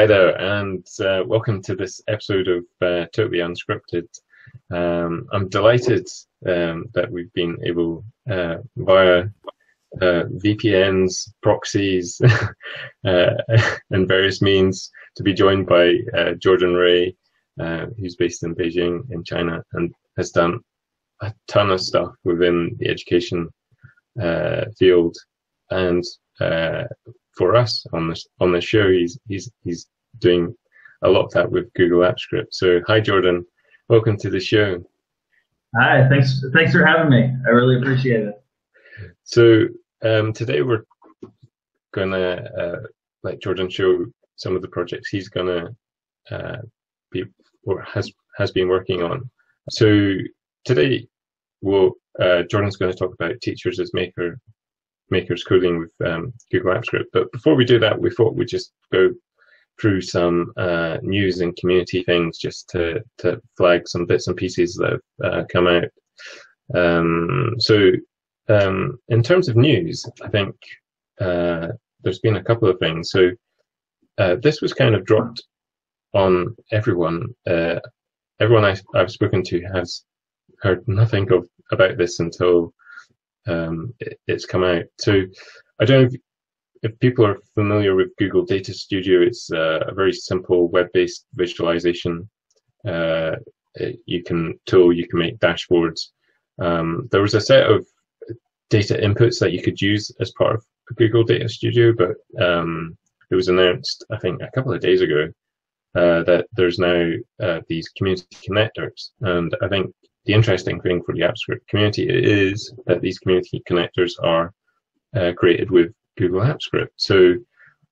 hi there, and uh, welcome to this episode of uh, Totally Unscripted. Um, I'm delighted um, that we've been able, uh, via uh, VPNs, proxies, uh, and various means, to be joined by uh, Jordan Rhea, who's based in Beijing in China and has done a ton of stuff within the education field and for us on this on the show. He's he's he's doing a lot of that with Google Apps Script. So hi Jordan, welcome to the show. Hi, thanks thanks for having me. I really appreciate it. So um, today we're gonna uh, let Jordan show some of the projects he's gonna uh, be or has has been working on. So today, we'll uh, Jordan's going to talk about teachers as maker makers coding with um, Google Apps Script. But before we do that, we thought we'd just go through some uh, news and community things just to, to flag some bits and pieces that have uh, come out. Um, so, um, in terms of news, I think uh, there's been a couple of things. So, uh, this was kind of dropped on everyone. Uh, everyone I, have spoken to has heard nothing of about this until um, it, it's come out. So I don't know if, people are familiar with Google Data Studio. It's uh, a very simple web-based visualization. Uh, you can tool. You can make dashboards. Um, there was a set of data inputs that you could use as part of Google Data Studio, but um, it was announced, I think, a couple of days ago uh, that there's now uh, these community connectors, and I think the interesting thing for the AppScript community is that these community connectors are uh, created with Google AppScript. So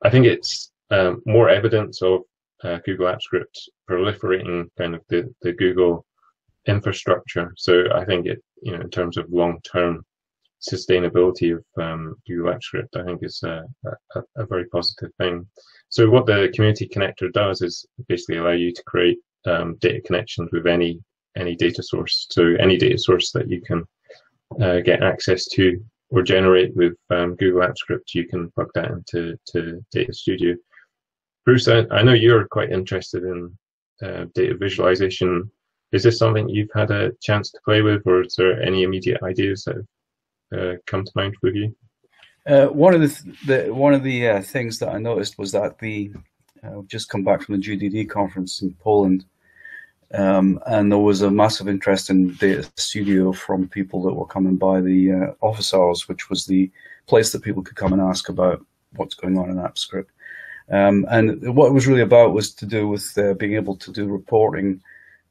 I think it's um, more evidence of uh, Google AppScript proliferating kind of the, the Google infrastructure. So I think it, you know, in terms of long-term sustainability of um, Google AppScript, I think is a, a, a, very positive thing. So what the community connector does is basically allow you to create um, data connections with any any data source. So any data source that you can uh, get access to or generate with um, Google Apps Script, you can plug that into to Data Studio. Bruce, I, I know you're quite interested in uh, data visualization. Is this something you've had a chance to play with, or is there any immediate ideas that have uh, come to mind with you? Uh, one of the, th the, one of the uh, things that I noticed was that the uh, just come back from the GDD conference in Poland, um, and there was a massive interest in the Studio from people that were coming by the uh, office hours, which was the place that people could come and ask about what's going on in AppScript. Um, and what it was really about was to do with uh, being able to do reporting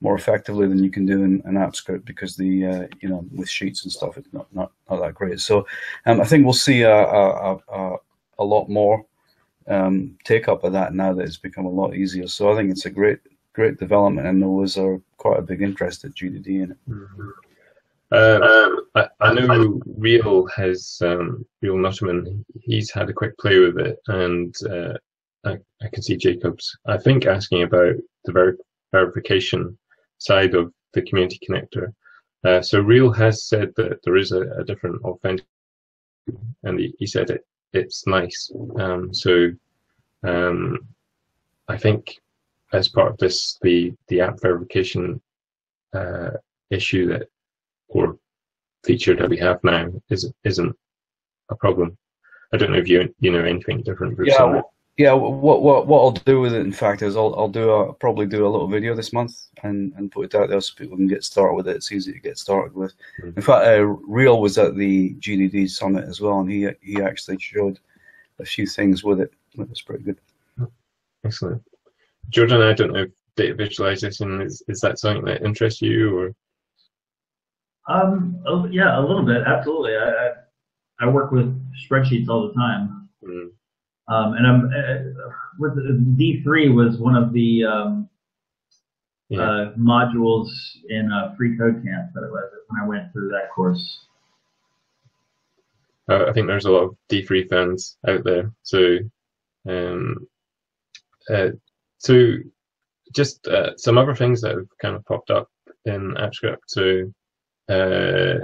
more effectively than you can do in an AppScript because the uh, you know with sheets and stuff it's not not, not that great. So um, I think we'll see a, a, a, a lot more um, take up of that now that it's become a lot easier. So I think it's a great great development, and there was a quite a big interest at GDD in it. Mm-hmm. Uh, I, I, know Riel has um, Riel Nutterman. He's had a quick play with it, and uh, I, I, can see Jacobs. I think asking about the ver- verification side of the community connector. Uh, so Riel has said that there is a, a different authentic, and he, he, said it it's nice. Um, so um, I think as part of this, the the app verification uh, issue that or feature that we have now is isn't a problem. I don't know if you you know anything different. Yeah, well, yeah. What what what I'll do with it, in fact, is I'll I'll do a probably do a little video this month and and put it out there so people can get started with it. It's easy to get started with. Mm-hmm. In fact, uh, Riel was at the GDD summit as well, and he he actually showed a few things with it. It was pretty good. Excellent. Jordan, I don't know if data visualization is, is that something that interests you or? Um, yeah, a little bit, absolutely. I, I, I work with spreadsheets all the time. Mm. Um, and I'm uh, with D3 was one of the um, yeah. uh, modules in a free code camp that it was when I went through that course. Uh, I think there's a lot of D3 fans out there. So, um, uh, so just uh, some other things that have kind of popped up in AppScript. So uh,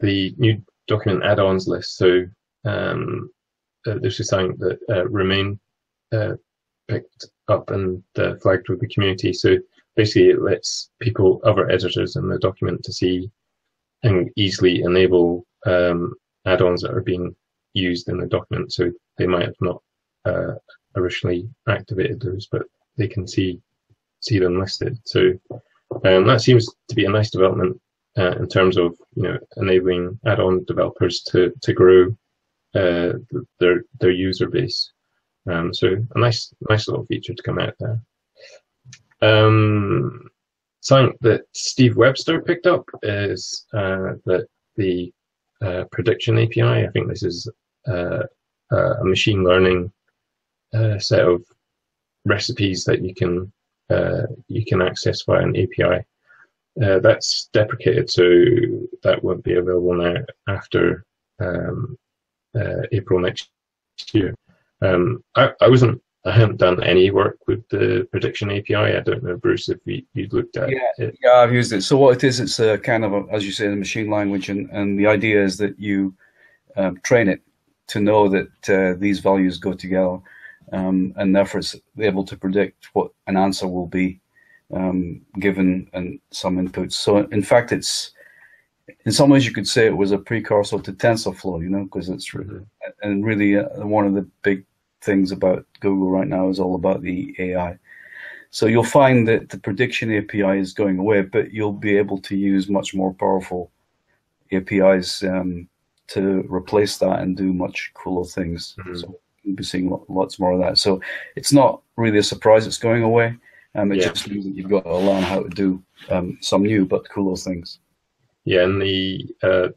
the new document add-ons list. So um, uh, this is something that uh, Romain uh, picked up and uh, flagged with the community. So basically, it lets people, other editors in the document, to see and easily enable um, add-ons that are being used in the document. So they might have not originally activated those, but they can see see them listed. So um, that seems to be a nice development uh, in terms of you know enabling add-on developers to to grow uh, their their user base. Um, so a nice nice little feature to come out there. Um, something that Steve Webster picked up is uh, that the uh, prediction API. I think this is uh, a machine learning uh, set of recipes that you can uh, you can access via an API. Uh, that's deprecated, so that won't be available now after um, uh, April next year. Um, I, I wasn't I haven't done any work with the prediction API. I don't know, Bruce, if you, you looked at yeah, it. Yeah, I've used it. So what it is, it's a kind of, a, as you say, a machine language, and, and the idea is that you um, train it to know that uh, these values go together um, and therefore it's able to predict what an answer will be um, given and some inputs. So in fact, it's in some ways you could say it was a precursor to TensorFlow, you know, because it's really, mm-hmm. and really uh, one of the big things about Google right now is all about the AI. So you'll find that the prediction API is going away, but you'll be able to use much more powerful APIs um, to replace that and do much cooler things. Mm-hmm. So we'll be seeing lots more of that. So it's not really a surprise it's going away. Um, it yeah. just means that you've got to learn how to do um, some new but cooler things. Yeah, and the uh,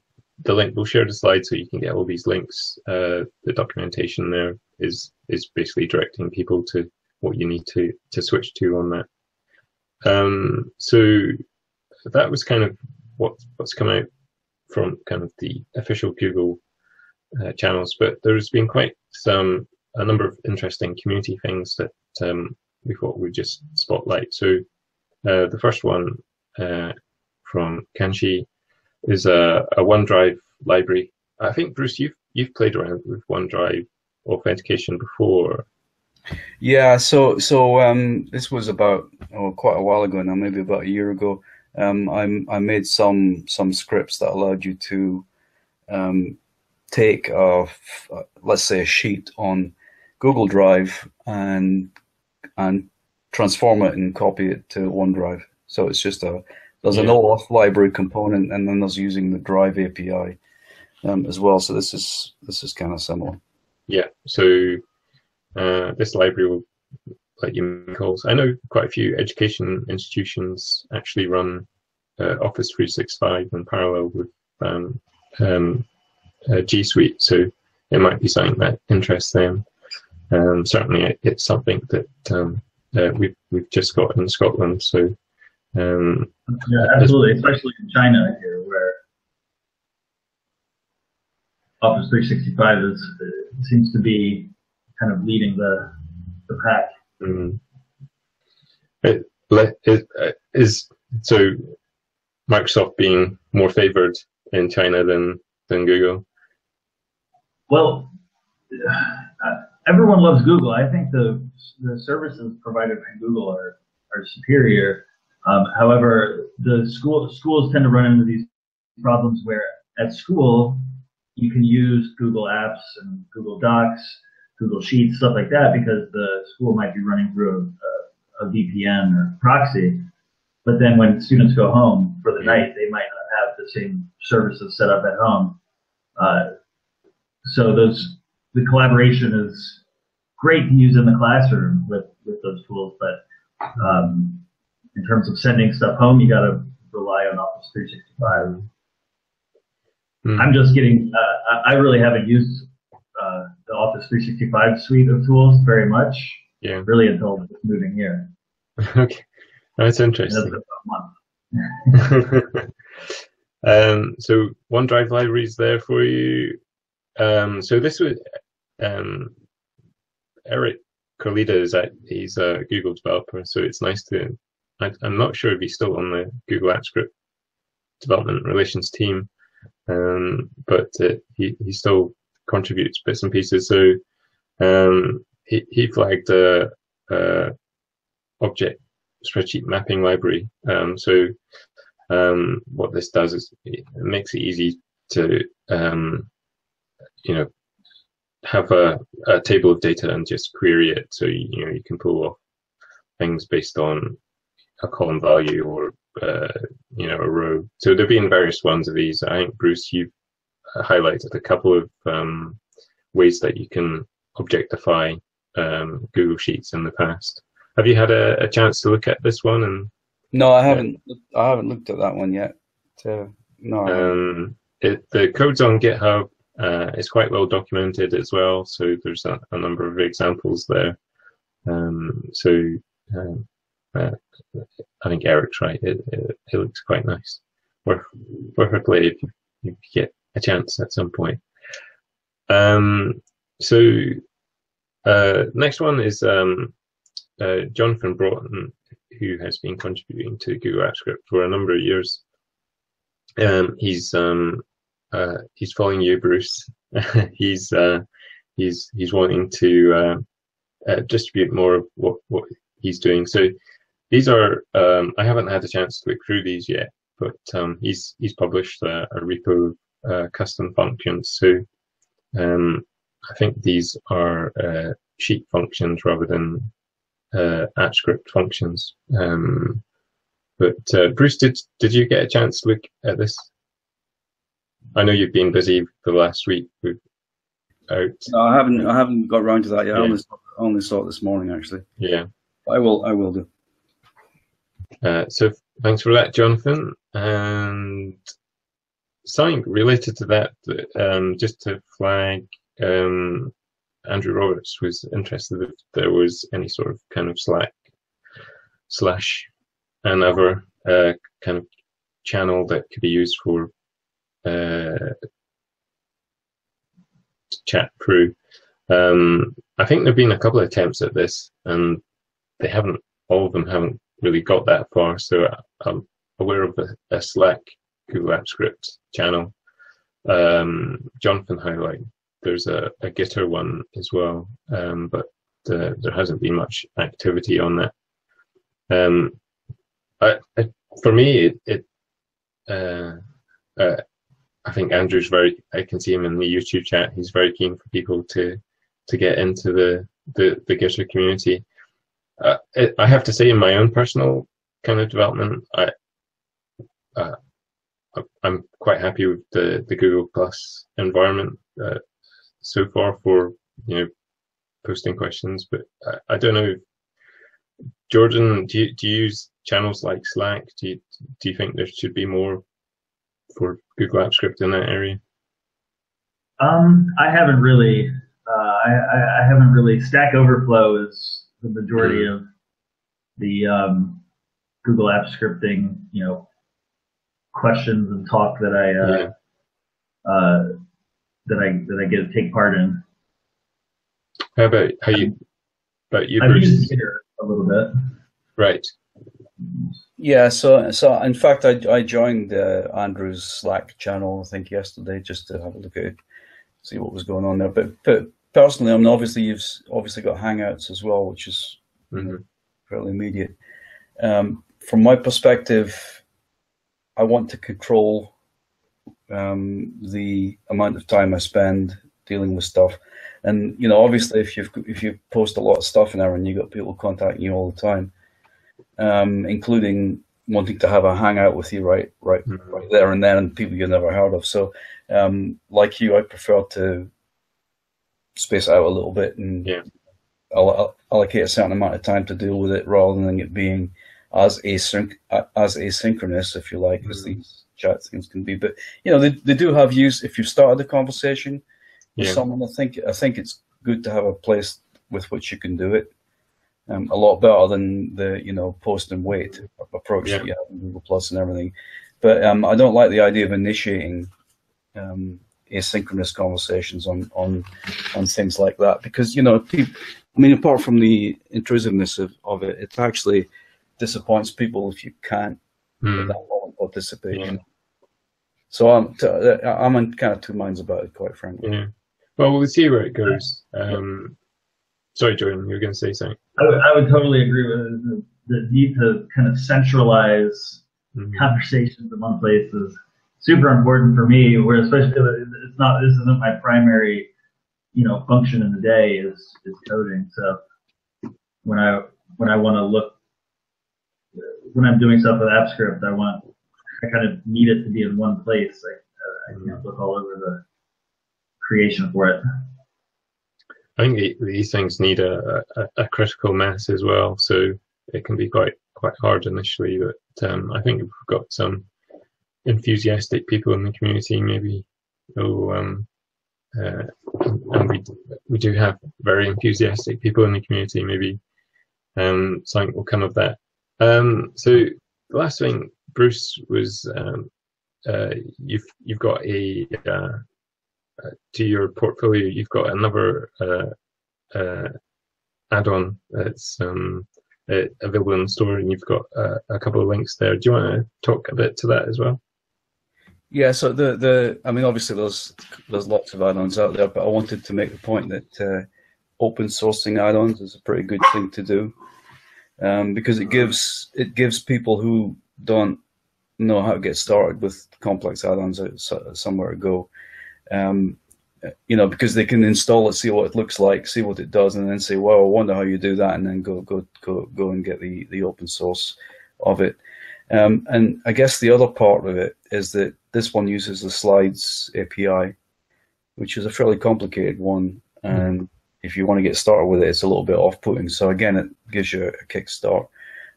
the link we'll share the slide so you can get all these links. Uh, the documentation there is is basically directing people to what you need to to switch to on that. Um, so that was kind of what what's come out from kind of the official Google uh, channels, but there's been quite some a number of interesting community things that um, we thought we'd just spotlight. So uh, the first one uh, from Kanshi is a, a OneDrive library. I think Bruce, you've you've played around with OneDrive authentication before. Yeah, so so um, this was about oh, quite a while ago now, maybe about a year ago. Um, I I made some some scripts that allowed you to um, take a, let's say a sheet on Google Drive and and transform it and copy it to OneDrive. So it's just a there's yeah. an OAuth library component, and then there's using the Drive API um, as well. So this is this is kind of similar. Yeah. So uh, this library will let you make calls. I know quite a few education institutions actually run uh, Office 365 in parallel with um, um, uh, G Suite, so it might be something that interests them. Um, certainly, it's something that um, uh, we've we've just got in Scotland. So um, yeah, absolutely, especially in China here, where Office 365 is seems to be kind of leading the the pack. Mm. It, it, uh, is so Microsoft being more favored in China than than Google. Well, uh, everyone loves Google. I think the the services provided by Google are are superior. Um, however, the school schools tend to run into these problems where at school you can use Google Apps and Google Docs, Google Sheets, stuff like that, because the school might be running through a, a, VPN or proxy. But then when students go home for the night, they might not have the same services set up at home. Uh, so those the collaboration is great to use in the classroom with with those tools, but um, in terms of sending stuff home, you got to rely on Office 365. Mm. I'm just getting. Uh, I really haven't used uh, the Office 365 suite of tools very much. Yeah. Really until moving here. okay, that's interesting. um, so OneDrive library is there for you. Um, so this was um, Eric Koleda is that he's a Google developer, so it's nice to. I, am not sure if he's still on the Google Apps Script development relations team, um, but uh, he he still contributes bits and pieces. So um, he he flagged a, uh, object spreadsheet mapping library. Um, so um, what this does is it makes it easy to um, you know have a, a, table of data and just query it. So you, you know you can pull off things based on a column value or uh, you know a row. So there've been various ones of these. I think Bruce, you've highlighted a couple of um, ways that you can objectify um, Google Sheets in the past. Have you had a, a, chance to look at this one? And no, I haven't. I haven't looked at that one yet. So, no. Um, it, the code's on GitHub. Uh, it's quite well documented as well. So there's a, a number of examples there. Um, so um, uh, I think Eric's right. It, it, it, looks quite nice. Worth worth a play if you, if you get a chance at some point. Um, so uh, next one is um, uh, Jonathan Broughton, who has been contributing to Google Apps Script for a number of years. Um, he's um, uh, he's following you, Bruce. he's uh, he's he's wanting to uh, uh, distribute more of what what he's doing. So these are um, I haven't had a chance to look through these yet, but um, he's he's published a, a repo uh, custom functions. So um, I think these are uh, sheet functions rather than uh, script functions. Um, but uh, Bruce, did did you get a chance to look at this? I know you've been busy the last week with out. No, I haven't. I haven't got around to that yet. Yeah. I only saw, only saw it this morning, actually. Yeah. I will. I will do. Uh, so thanks for that, Jonathan. And something related to that, um, just to flag, um, Andrew Roberts was interested if there was any sort of kind of Slack slash another uh, kind of channel that could be used for chat crew. Um, I think there've been a couple of attempts at this, and they haven't. All of them haven't really got that far. So I'm aware of a, a Slack Google Apps Script channel. Um, Jonathan highlight there's a, a Gitter one as well, um, but uh, there hasn't been much activity on that. Um, I, I, for me, it, it uh, uh, I think Andrew's very. I can see him in the YouTube chat. He's very keen for people to to get into the the, the Gitter community. Uh, I have to say, in my own personal kind of development, I uh, I'm quite happy with the, the Google Plus environment uh, so far for you know posting questions. But I, I don't know, Jordan, do you, do you use channels like Slack? Do you, do you think there should be more for Google Apps Script in that area? Um, I haven't really. Uh, I, I haven't really. Stack Overflow is the majority mm. of the um, Google Apps Scripting, you know, questions and talk that I uh, yeah. uh, that I that I get to take part in. How about how you? About you, I've used Gitter a little bit. Right. Yeah. So so in fact, I I joined uh, Andrew's Slack channel I think yesterday just to have a look at see what was going on there. But but personally, I mean, obviously you've obviously got Hangouts as well, which is mm-hmm. fairly immediate. Um, from my perspective, I want to control um, the amount of time I spend dealing with stuff. And you know, obviously, if you if you post a lot of stuff in there and you got people contacting you all the time, um, including wanting to have a hangout with you right right mm-hmm. right there and then, and people you've never heard of. So, um, like you, I prefer to space out a little bit and yeah. allocate a certain amount of time to deal with it, rather than it being as async as asynchronous, if you like, mm-hmm. as these chat things can be. But you know, they, they do have use if you've started a conversation with yeah. someone. I think I think it's good to have a place with which you can do it. Um, a lot better than the you know post and wait approach yeah. that you have in Google Plus and everything. But um, I don't like the idea of initiating um, asynchronous conversations on on on things like that because you know people. I mean, apart from the intrusiveness of, of it, it actually disappoints people if you can't mm. participate. Yeah. So I'm t- I'm in kind of two minds about it, quite frankly. Yeah. Well, we'll see where it goes. Um, Sorry, Jordan, you were going to say something. I would, I would totally agree with the, the need to kind of centralize mm-hmm. conversations in one place is super important for me. Where especially it's not this isn't my primary, you know, function in the day is is coding. So when I when I want to look when I'm doing stuff with AppScript, I want I kind of need it to be in one place. I, I can't look all over the creation for it. I think these things need a, a, a, critical mass as well, so it can be quite quite hard initially. But um, I think we've got some enthusiastic people in the community, maybe. Oh, um, uh, and we we do have very enthusiastic people in the community. Maybe um, something will come of that. Um, so the last thing, Bruce, was um, uh, you've you've got a uh, to your portfolio, you've got another uh, uh, add-on that's um, available in the store, and you've got a couple of links there. Do you want to talk a bit to that as well? Yeah, so the the I mean, obviously there's there's lots of add-ons out there, but I wanted to make the point that uh, open sourcing add-ons is a pretty good thing to do um, because it gives it gives people who don't know how to get started with complex add-ons somewhere to go um, you know, because they can install it, see what it looks like, see what it does, and then say, "Well, I wonder how you do that," and then go go go go and get the the open source of it. Um, and I guess the other part of it is that this one uses the Slides API, which is a fairly complicated one, and if you want to get started with it, it's a little bit off-putting. So again, it gives you a kickstart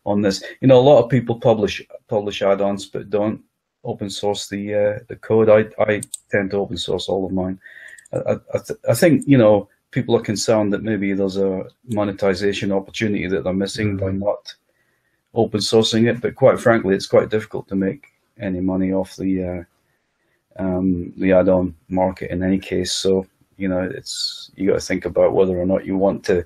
on this. You know, a lot of people publish publish add-ons, but don't open source the uh, the code. I I tend to open source all of mine. I I, th I, think you know people are concerned that maybe there's a monetization opportunity that they're missing mm -hmm. by not open sourcing it. But quite frankly, it's quite difficult to make any money off the uh, um, the add-on market in any case. So you know, it's you got to think about whether or not you want to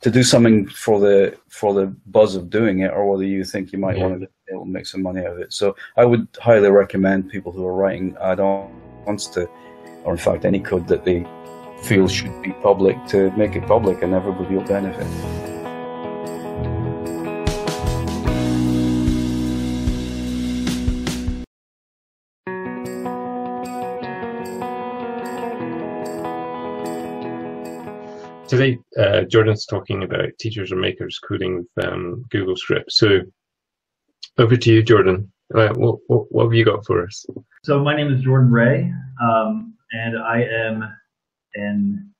to do something for the for the buzz of doing it, or whether you think you might yeah. want to able to make some money out of it. So I would highly recommend people who are writing add-ons to, or in fact any code that they feel should be public, to make it public, and everybody will benefit. today uh, Jordan's talking about teachers or makers coding with um, Google Scripts. So over to you, Jordan. Uh, what, what, what, have you got for us? So my name is Jordan Rhea, um, and I am an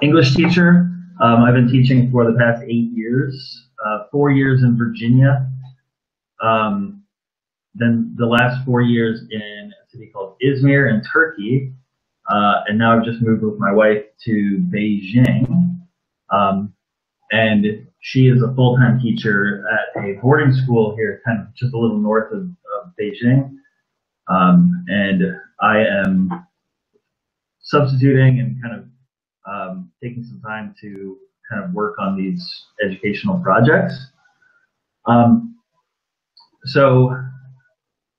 English teacher. Um, I've been teaching for the past eight years, uh, four years in Virginia, um, then the last four years in a city called Izmir in Turkey, uh, and now I've just moved with my wife to Beijing. Um, and she is a full-time teacher at a boarding school here, kind of just a little north of, of Beijing. Um, and I am substituting and kind of um, taking some time to kind of work on these educational projects. Um, so,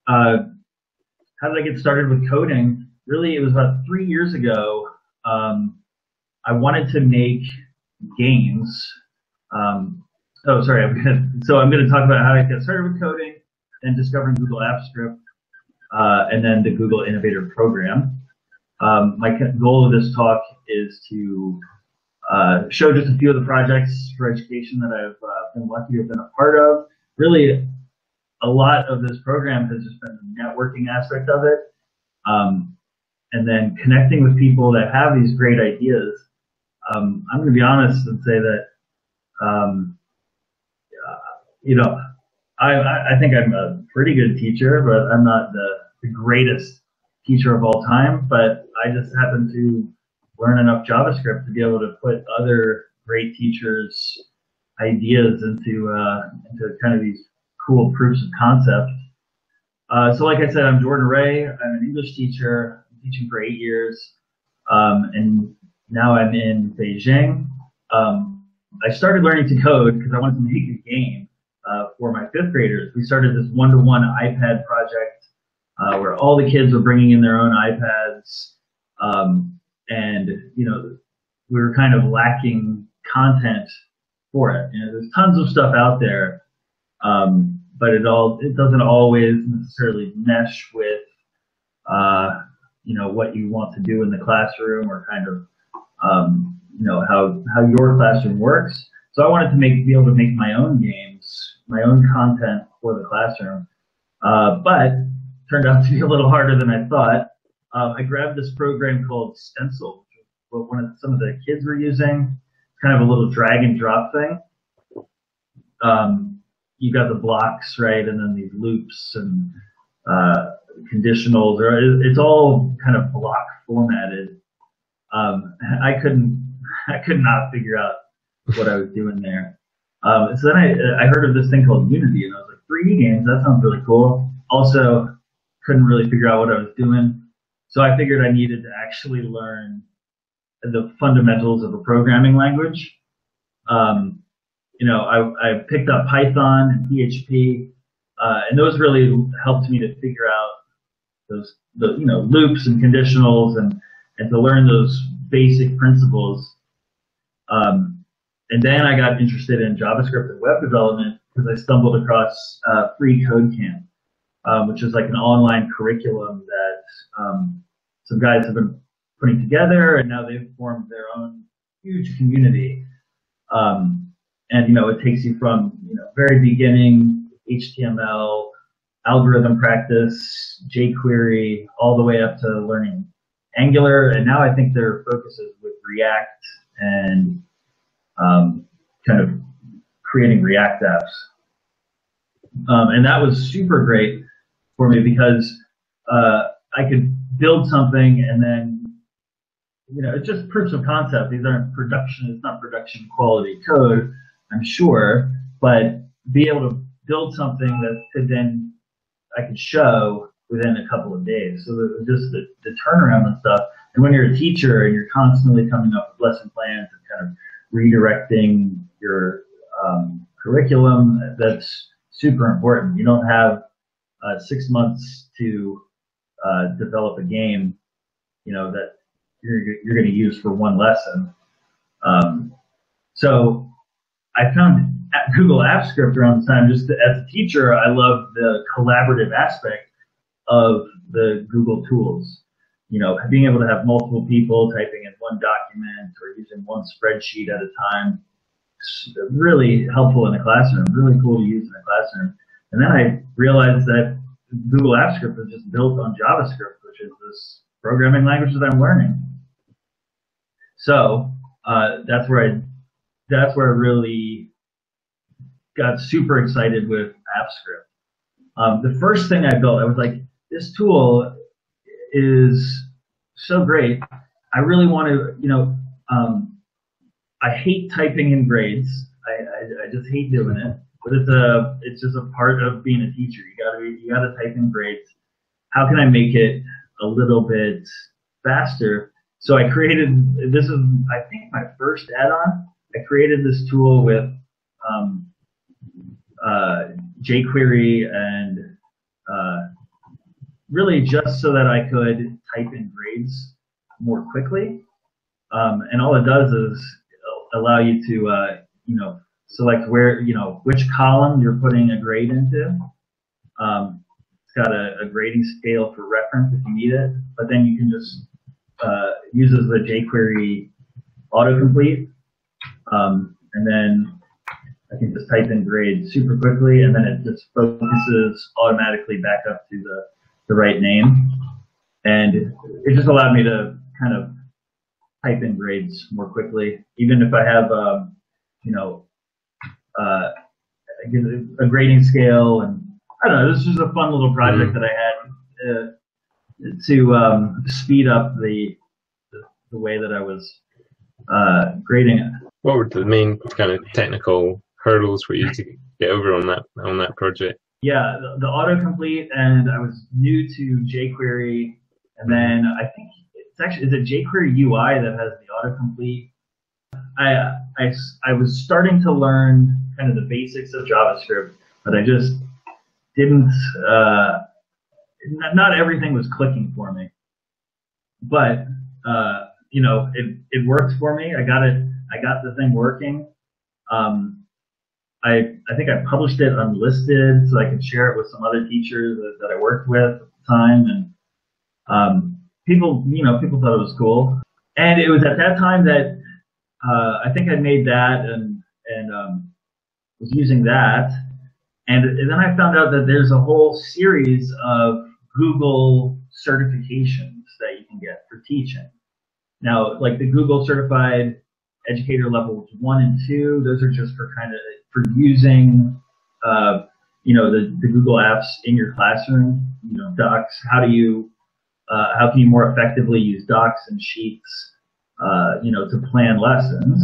uh, how did I get started with coding? really it was about three years ago. Um, I wanted to make games. Um, oh, sorry. I'm gonna, so I'm going to talk about how I got started with coding, and discovering Google Apps Script, uh, and then the Google Innovator Program. Um, my goal of this talk is to uh, show just a few of the projects for education that I've uh, been lucky to have been a part of. Really, a lot of this program has just been the networking aspect of it. Um, and then connecting with people that have these great ideas. Um, I'm going to be honest and say that, um, uh, you know, I, I think I'm a pretty good teacher, but I'm not the, the greatest teacher of all time. But I just happen to learn enough JavaScript to be able to put other great teachers' ideas into uh, into kind of these cool proofs of concept. Uh, so, like I said, I'm Jordan Rhea. I'm an English teacher I'm teaching for eight years, um, and now I'm in Beijing. Um, I started learning to code because I wanted to make a game uh, for my fifth graders. We started this one-to-one iPad project uh, where all the kids were bringing in their own iPads, um, and you know we were kind of lacking content for it. You know, there's tons of stuff out there, um, but it all it doesn't always necessarily mesh with uh, you know what you want to do in the classroom or kind of um, you know how how your classroom works. So I wanted to make be able to make my own games, my own content for the classroom, uh, but turned out to be a little harder than I thought. Um, I grabbed this program called Stencyl, what one of some of the kids were using. Kind of a little drag and drop thing. Um, you got the blocks right, and then these loops and uh, conditionals. Or it's all kind of block formatted. Um, I couldn't, I could not figure out what I was doing there. Um, so then I, I heard of this thing called Unity, and I was like, 3D games, that sounds really cool. Also, couldn't really figure out what I was doing. So I figured I needed to actually learn the fundamentals of a programming language. Um, you know, I, I picked up Python and PHP, uh, and those really helped me to figure out those, the, you know, loops and conditionals and, and to learn those basic principles. Um, and then I got interested in JavaScript and web development because I stumbled across uh, Free Code Camp, um, which is like an online curriculum that um, some guys have been putting together, and now they've formed their own huge community. Um, and you know, it takes you from you know very beginning HTML, algorithm practice, jQuery, all the way up to learning Angular, and now I think their focus is with React and um, kind of creating React apps. Um, and that was super great for me because uh, I could build something and then you know, it's just proofs of concept. These aren't production, it's not production quality code, I'm sure, but be able to build something that could then, I could show within a couple of days. So just the, the turnaround and stuff. And when you're a teacher and you're constantly coming up with lesson plans and kind of redirecting your um, curriculum, that's super important. You don't have uh, six months to uh, develop a game, you know, that you're, you're going to use for one lesson. Um, so I found Google Apps Script around the time, just as a teacher, I love the collaborative aspect of the Google tools. You know, being able to have multiple people typing in one document or using one spreadsheet at a time, really helpful in the classroom, really cool to use in the classroom. And then I realized that Google Apps Script is just built on JavaScript, which is this programming language that I'm learning. So uh, that's where I that's where I really got super excited with AppScript. Um, the first thing I built, I was like, this tool is so great. I really want to, you know, um, I hate typing in grades. I, I, I, just hate doing it. But it's a, it's just a part of being a teacher. You gotta, you gotta type in grades. How can I make it a little bit faster? So I created, this is, I think, my first add-on. I created this tool with um, uh, jQuery and uh, really just so that I could type in grades more quickly. Um, and all it does is allow you to, uh, you know, select where, you know, which column you're putting a grade into. Um, it's got a, a grading scale for reference if you need it, but then you can just uh, uses the jQuery autocomplete, um, and then I can just type in grade super quickly, and then it just focuses automatically back up to the, the right name. And it, just allowed me to kind of type in grades more quickly, even if I have, um, you know, uh, a grading scale, and I don't know. This was a fun little project mm-hmm. that I had. Uh, to um, speed up the, the, the way that I was uh, grading it. What were the main kind of technical hurdles for you to get over on that on that project? Yeah, the, the autocomplete, and I was new to jQuery, and then I think it's actually is it jQuery UI that has the autocomplete. I, I I was starting to learn kind of the basics of JavaScript, but I just didn't. Uh, not everything was clicking for me, but uh, you know, it it worked for me. I got it I got the thing working. Um, I I think I published it unlisted so I could share it with some other teachers that, that I worked with at the time, and um, people you know people thought it was cool. And it was at that time that uh, I think I made that and and um, was using that, and, and then I found out that there's a whole series of Google certifications that you can get for teaching. Now, like the Google certified educator levels one and two, those are just for kind of for using, uh, you know, the, the Google apps in your classroom. You know, Docs. How do you, uh, how can you more effectively use Docs and Sheets, uh, you know, to plan lessons?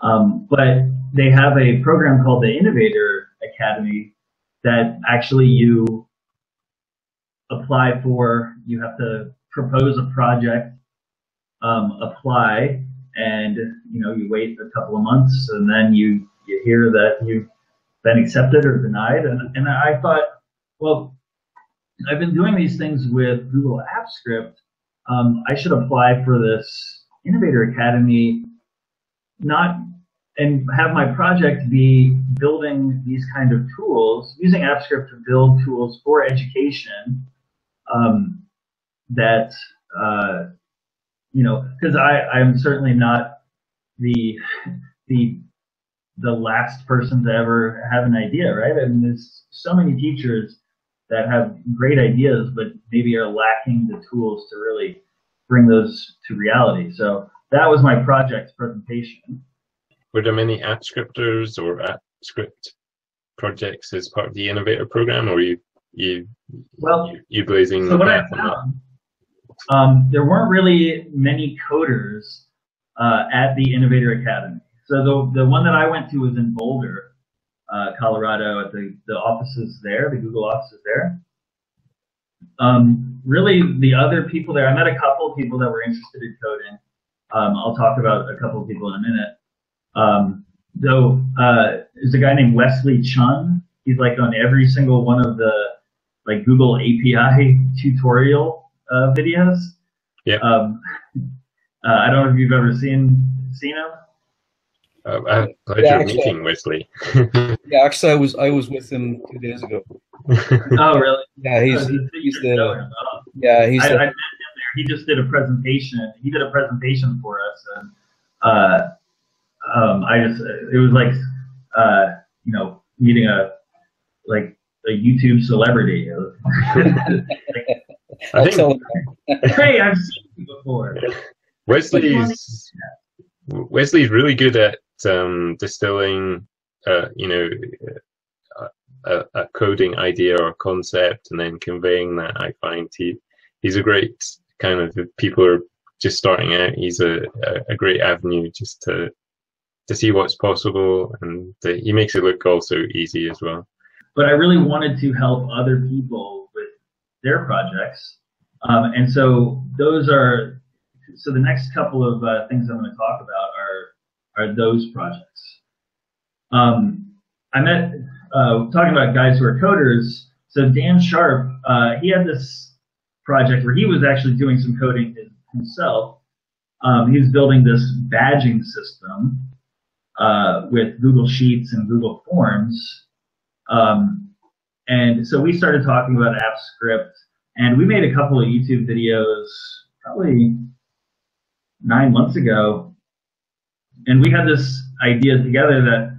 Um, but they have a program called the Innovator Academy that actually you apply for. You have to propose a project, um, apply, and you know you wait a couple of months, and then you you hear that you've been accepted or denied. And and I thought, well, I've been doing these things with Google Apps Script. Um, I should apply for this Innovator Academy, not and have my project be building these kind of tools, using AppScript to build tools for education um, that, uh, you know, because I'm certainly not the the the last person to ever have an idea, right? I mean, there's so many teachers that have great ideas, but maybe are lacking the tools to really bring those to reality. So that was my project presentation. Were there many app scripters or app script projects as part of the innovator program, or you you well you, you blazing? So what I found, um, there weren't really many coders uh, at the Innovator Academy. So the the one that I went to was in Boulder, uh, Colorado, at the the offices there, the Google offices there. Um, really, the other people there, I met a couple of people that were interested in coding. Um, I'll talk about a couple of people in a minute. Um, though uh, there's a guy named Wesley Chun. He's like on every single one of the like Google API tutorial uh, videos. Yeah. Um, uh, I don't know if you've ever seen seen him. Uh, I had pleasure yeah, actually, meeting Wesley. yeah, actually, I was I was with him two days ago. oh, really? Yeah, he's Oh, he's, he's the Oh. yeah he's I, the, I met him there. He just did a presentation. He did a presentation for us, and uh, um, I just it was like uh, you know meeting a like a YouTube celebrity. like, I think him. hey, I've seen you before. Wesley's Wesley's really good at um, distilling, uh, you know, a, a, coding idea or concept and then conveying that. I find he he's a great kind of people are just starting out. He's a, a, a great avenue just to to see what's possible, and uh, he makes it look also easy as well. But I really wanted to help other people with their projects, um, and so those are so the next couple of uh, things I'm going to talk about are those projects. Um, I met uh, talking about guys who are coders. So Dan Sharp, uh, he had this project where he was actually doing some coding himself. Um, he was building this badging system uh, with Google Sheets and Google Forms. Um, and so we started talking about AppScript, and we made a couple of YouTube videos probably nine months ago. And we had this idea together that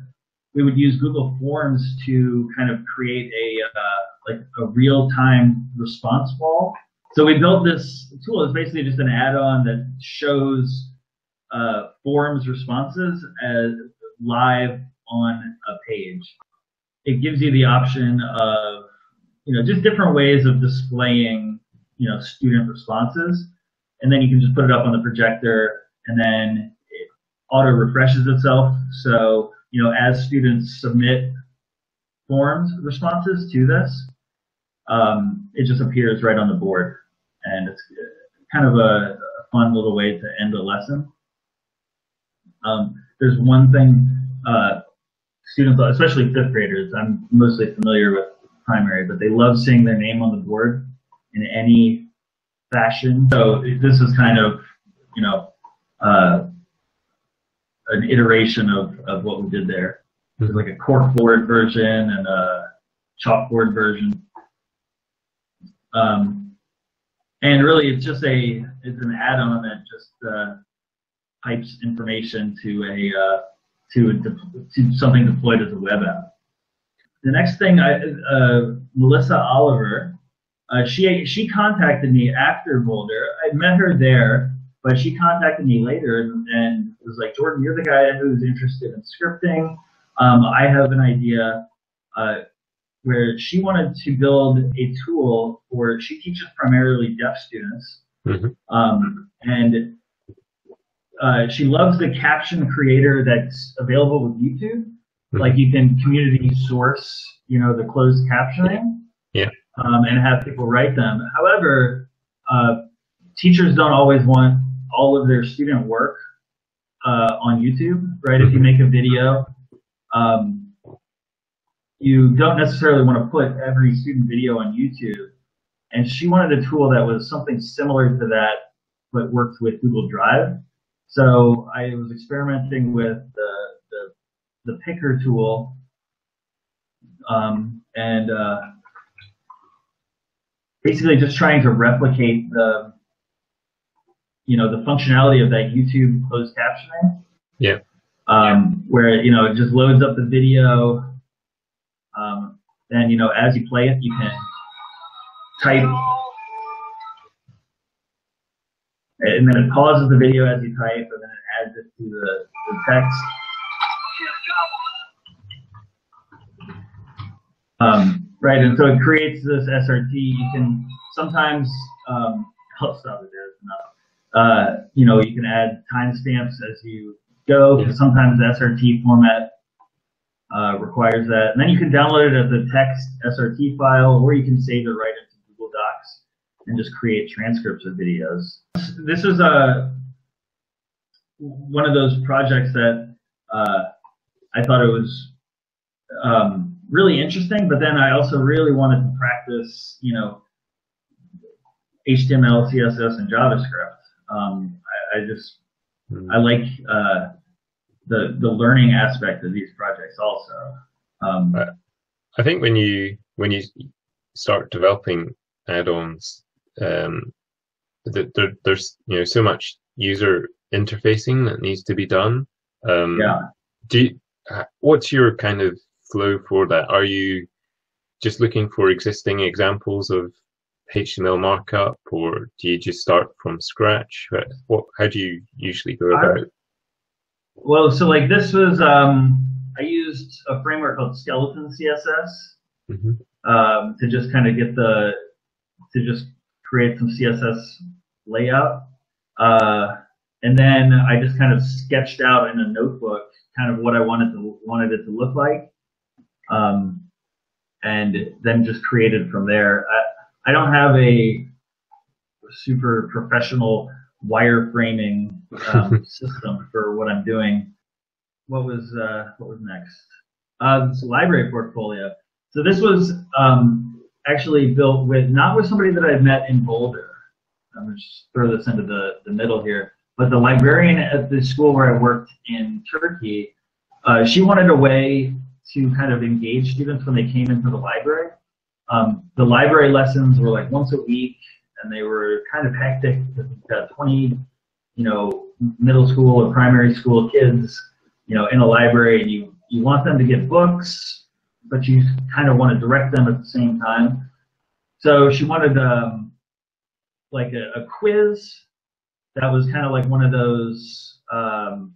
we would use Google Forms to kind of create a uh, like a real-time response wall. So we built this tool. It's basically just an add-on that shows uh, forms responses as live on a page. It gives you the option of you know just different ways of displaying you know student responses, and then you can just put it up on the projector, and then auto refreshes itself. So you know, as students submit forms responses to this, um, it just appears right on the board, and it's kind of a, a fun little way to end a lesson. Um, there's one thing uh, students, especially fifth graders, I'm mostly familiar with primary, but they love seeing their name on the board in any fashion. So this is kind of, you know, uh, an iteration of, of what we did there. There's like a corkboard version and a chalkboard version. Um, and really, it's just a it's an add-on that just uh, pipes information to a uh, to a to something deployed as a web app. The next thing, I, uh, Melissa Oliver, uh, she she contacted me after Boulder. I met her there, but she contacted me later and, and was like, Jordan, you're the guy who's interested in scripting. Um, I have an idea uh, where she wanted to build a tool for. She teaches primarily deaf students, mm-hmm. um, and uh, she loves the caption creator that's available with YouTube. Mm-hmm. Like you can community source, you know, the closed captioning, yeah, um, and have people write them. However, uh, teachers don't always want all of their student work uh, on YouTube, right? If you make a video, um, you don't necessarily want to put every student video on YouTube. And she wanted a tool that was something similar to that, but worked with Google Drive. So I was experimenting with the the, the picker tool, um, and uh, basically just trying to replicate the you know the functionality of that YouTube closed captioning. Yeah. Um, where you know it just loads up the video. Um, then you know as you play it, you can type and then it pauses the video as you type, and then it adds it to the, the text. Um, right, and so it creates this SRT. You can sometimes, um, I'll stop it there. Enough. Uh, you know, you can add timestamps as you go, because sometimes the SRT format uh, requires that. And then you can download it as a text SRT file, or you can save it right into Google Docs and just create transcripts of videos. This is a one of those projects that uh, I thought it was um, really interesting, but then I also really wanted to practice, you know, HTML, CSS, and JavaScript. Um, I, I, just mm. I like uh, the the learning aspect of these projects also. Um, I think when you when you start developing add-ons, um, that there, there's you know so much user interfacing that needs to be done. Um, yeah. Do you, what's your kind of flow for that? Are you just looking for existing examples of HTML markup, or do you just start from scratch? What, how do you usually go about it? Well, so like this was, um, I used a framework called Skeleton CSS mm-hmm. um, to just kind of get the, to just create some CSS layout. Uh, and then I just kind of sketched out in a notebook kind of what I wanted to wanted it to look like. Um, and then just created from there. I, I don't have a super professional wireframing um, system for what I'm doing. What was uh, what was next? Uh, this library portfolio. So this was um, actually built with not with somebody that I met in Boulder. I'm to just throw this into the, the middle here. But the librarian at the school where I worked in Turkey, uh, she wanted a way to kind of engage students when they came into the library. Um, the library lessons were like once a week, and they were kind of hectic. Got 20, you know, middle school or primary school kids, you know, in a library, and you you want them to get books, but you kind of want to direct them at the same time. So she wanted um, like a, a, quiz that was kind of like one of those. Um,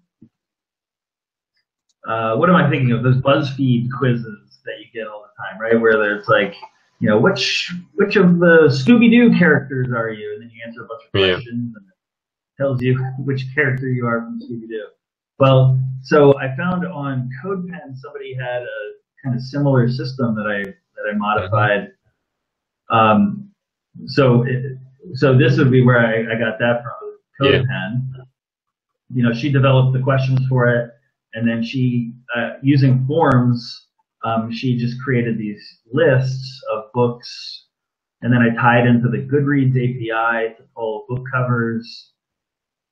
uh, what am I thinking of? Those BuzzFeed quizzes that you get all the time, right? Where there's like, you know, which which of the Scooby Doo characters are you? And then you answer a bunch of questions, and it tells you which character you are from Scooby Doo. Well, so I found on CodePen somebody had a kind of similar system that I that I modified. Um, so it, so this would be where I, I got that from CodePen. Yeah. You know, she developed the questions for it, and then she uh, using forms. Um, she just created these lists of books, and then I tied into the Goodreads API to pull book covers.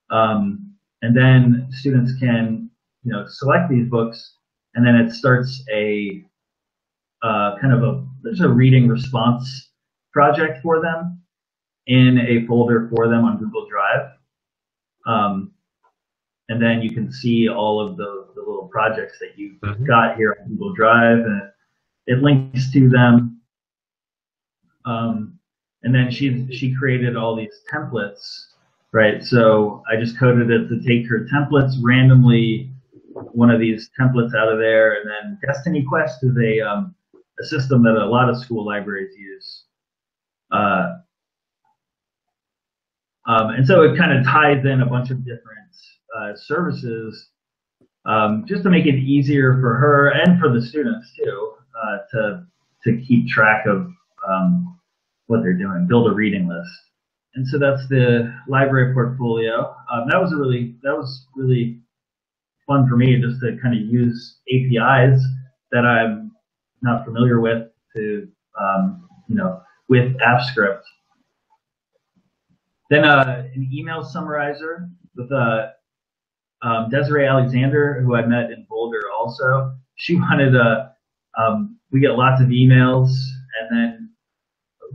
Um, and then students can you know, select these books, and then it starts a uh, kind of a there's a reading response project for them in a folder for them on Google Drive. Um, and then you can see all of the, the little projects that you've mm-hmm. got here on Google Drive, and it, it links to them. Um, and then she she created all these templates, right? So I just coded it to take her templates randomly, one of these templates out of there, and then Destiny Quest is a um, a system that a lot of school libraries use. Uh, um, and so it kind of ties in a bunch of different uh, services um, just to make it easier for her and for the students too uh, to to keep track of um, what they're doing, build a reading list. And so that's the library portfolio. Um, that was a really that was really fun for me just to kind of use APIs that I'm not familiar with to um, you know with AppScript. Then uh, an email summarizer with a uh, um, Desiree Alexander, who I met in Boulder also, she wanted a, um, we get lots of emails and then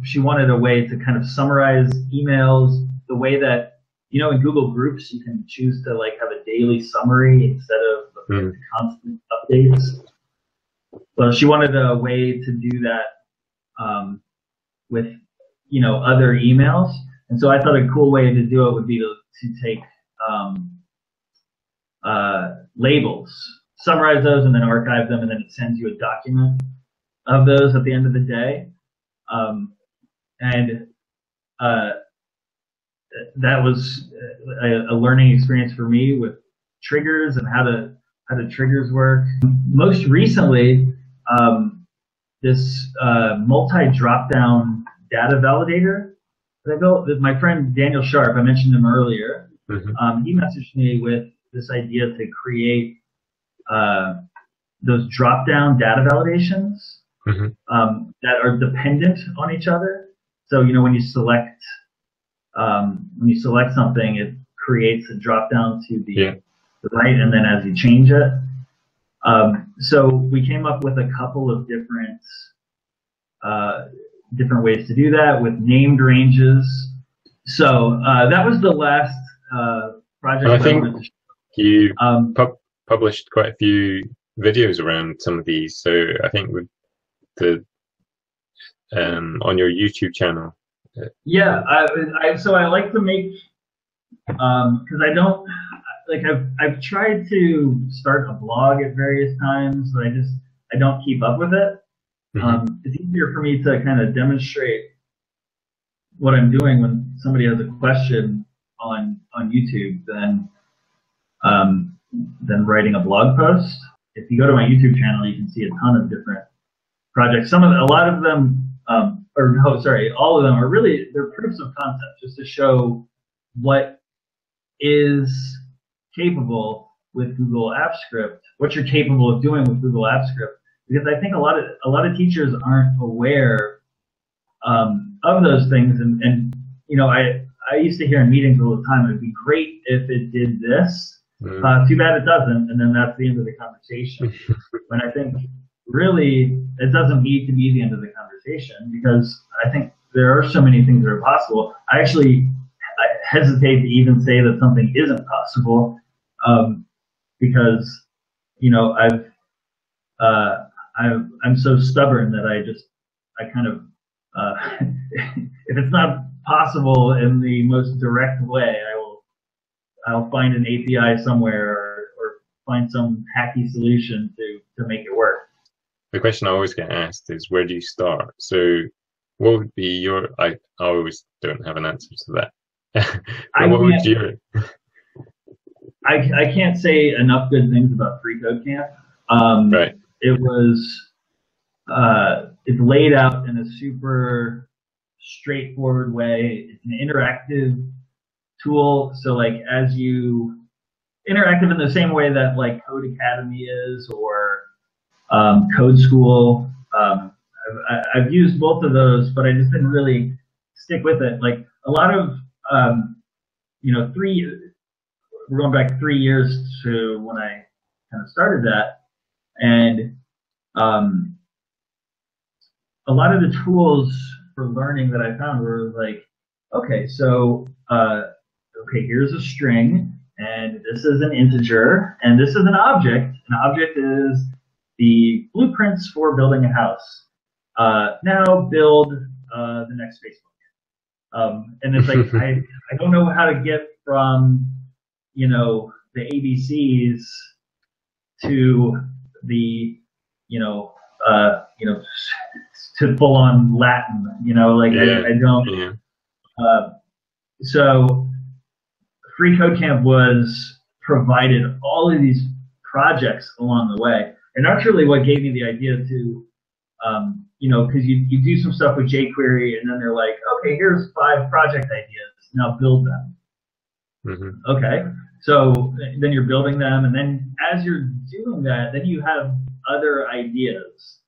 she wanted a way to kind of summarize emails the way that, you know, in Google Groups, you can choose to like have a daily summary instead of mm. constant updates. Well, she wanted a way to do that um, with, you know, other emails. And so I thought a cool way to do it would be to, to take um, uh, labels, summarize those, and then archive them, and then it sends you a document of those at the end of the day. Um, and uh, that was a, a, learning experience for me with triggers and how to how the triggers work. Most recently, um, this uh, multi drop-down data validator that I built. My friend Daniel Sharp, I mentioned him earlier. Mm-hmm. Um, he messaged me with this idea to create uh, those drop-down data validations mm-hmm. um, that are dependent on each other. So you know when you select um, when you select something, it creates a drop-down to the, yeah. the right, and then as you change it. Um, so we came up with a couple of different uh, different ways to do that with named ranges. So uh, that was the last uh, project. I think you um, pu- published quite a few videos around some of these, so I think with the um, on your YouTube channel. Yeah, I, I so I like to make because um, I don't like I've I've tried to start a blog at various times, but I just I don't keep up with it. Mm-hmm. Um, it's easier for me to kind of demonstrate what I'm doing when somebody has a question on on YouTube than um, than writing a blog post. If you go to my YouTube channel, you can see a ton of different projects. Some of a lot of them, um, or no, sorry, all of them are really they're proofs of concept, just to show what is capable with Google Apps Script, what you're capable of doing with Google Apps Script. Because I think a lot of a lot of teachers aren't aware um, of those things, and, and you know, I I used to hear in meetings all the time, it'd be great if it did this, Mm. Uh, too bad it doesn't, and then that's the end of the conversation. when I think really it doesn't need to be the end of the conversation because I think there are so many things that are possible. I actually I hesitate to even say that something isn't possible um, because you know I've uh, i am so stubborn that I just I kind of uh, if it's not possible in the most direct way, I I'll find an API somewhere or, or find some hacky solution to, to make it work. The question I always get asked is where do you start? So what would be your I, I always don't have an answer to that. what would you I, I can't say enough good things about Free Code Camp. Um, right. It was uh, it's laid out in a super straightforward way. It's an interactive tool. So like as you interactive in the same way that like Codecademy is or um, Code School. Um, I've, I've, used both of those, but I just didn't really stick with it. Like a lot of, um, you know, three, we're going back three years to when I kind of started that. And um, a lot of the tools for learning that I found were like, okay, so uh, okay, here's a string, and this is an integer, and this is an object. An object is the blueprints for building a house. Uh, now build uh, the next Facebook. Um, and it's like I, I don't know how to get from you know the ABCs to the you know uh, you know to full on Latin. You know, like yeah. I, I, don't. Yeah. Uh, so Free Code Camp was provided all of these projects along the way, and that's really what gave me the idea to, um, you know, because you you do some stuff with jQuery, and then they're like, okay, here's five project ideas, now build them. Mm-hmm. Okay, so then you're building them, and then as you're doing that, then you have other ideas.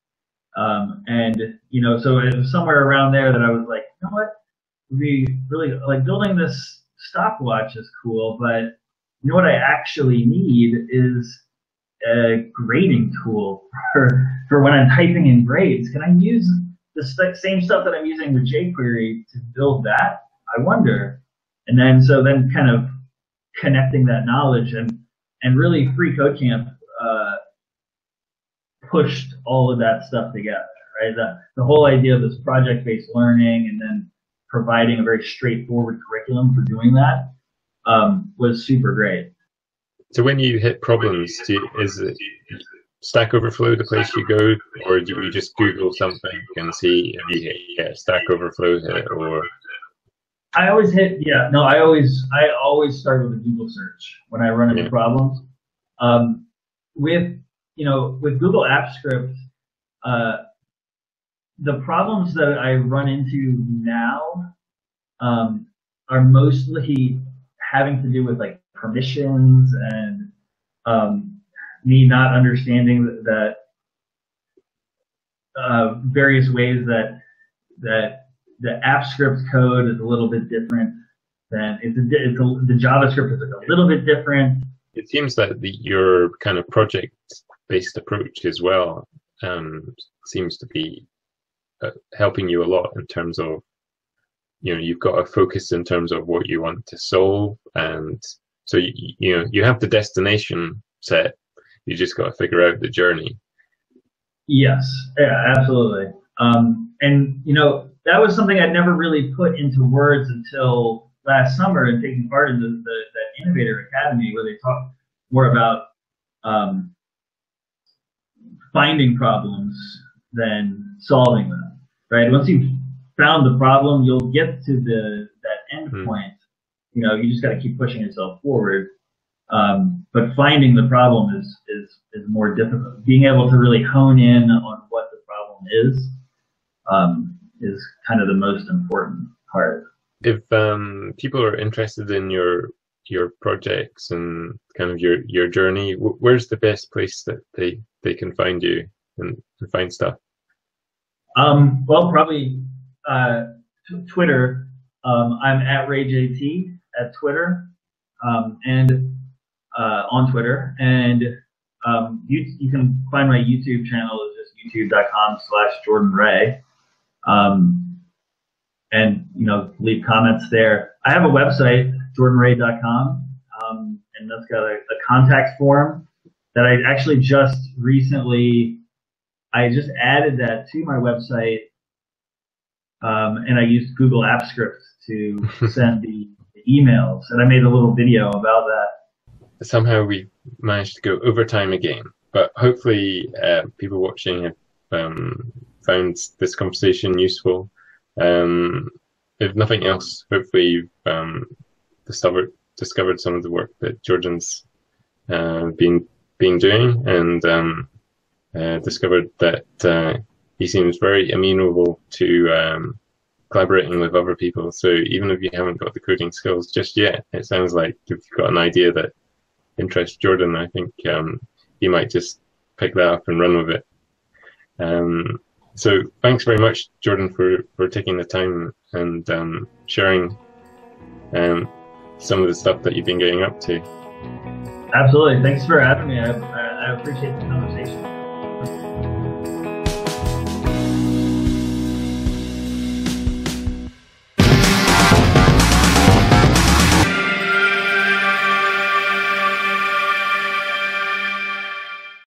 Um, and you know, so it was somewhere around there that I was like, you know what, would be really like building this stopwatch is cool, but you know what I actually need is a grading tool for for when I'm typing in grades. Can I use the st- same stuff that I'm using with jQuery to build that? I wonder. And then so then kind of connecting that knowledge and and really free code camp uh, pushed all of that stuff together right the, the whole idea of this project-based learning and then providing a very straightforward curriculum for doing that um, was super great so when you hit problems you, is it stack overflow the place you go or do you just google something and see if you hit yeah, stack overflow hit or I always hit yeah no I always I always start with a Google search when I run into yeah. problems. Um, with you know with Google Apps Script, uh, the problems that I run into now um, are mostly having to do with like permissions and um, me not understanding that, uh, various ways that that the app script code is a little bit different than it's, a, it's a, the JavaScript is a little bit different. It seems that the, your kind of project-based approach as well um, seems to be helping you a lot in terms of you know you've got a focus in terms of what you want to solve and so you, you know you have the destination set. You just got to figure out the journey. Yes. Yeah absolutely. Um, and you know that was something I'd never really put into words until last summer and taking part in the, the that Innovator Academy where they talk more about um, finding problems than solving them. Right? Once you've found the problem, you'll get to the that end mm-hmm. point. You know, you just got to keep pushing yourself forward. Um, but finding the problem is is is more difficult. Being able to really hone in on what the problem is um, is kind of the most important part. If um, people are interested in your your projects and kind of your your journey, where's the best place that they they can find you and, and find stuff? Um, well, probably uh, Twitter. Um, I'm at RheaJT at Twitter um, and uh, on Twitter, and um, you you can find my YouTube channel is just youtube.com/slash Jordan Rhea um, and you know leave comments there. I have a website, jordanrhea.com, um, and that's got a, a contact form that I actually just recently I just added that to my website, um, and I used Google Apps Script to send the, the, emails, and I made a little video about that. Somehow we managed to go over time again, but hopefully uh, people watching have um, found this conversation useful. Um, if nothing else, hopefully you've um, discovered discovered some of the work that Jordan's uh, been been doing, and um, uh, discovered that uh, he seems very amenable to um, collaborating with other people. So even if you haven't got the coding skills just yet, it sounds like you've got an idea that interests Jordan, I think um, he might just pick that up and run with it. Um, so thanks very much, Jordan, for, for taking the time and um, sharing um, some of the stuff that you've been getting up to. Absolutely. Thanks for having me. I I appreciate the conversation.